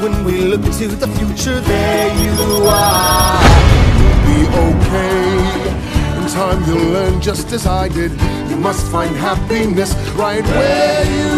when we look to the future, there you are. You'll be okay. In time you'll learn just as I did. You must find happiness right where you are.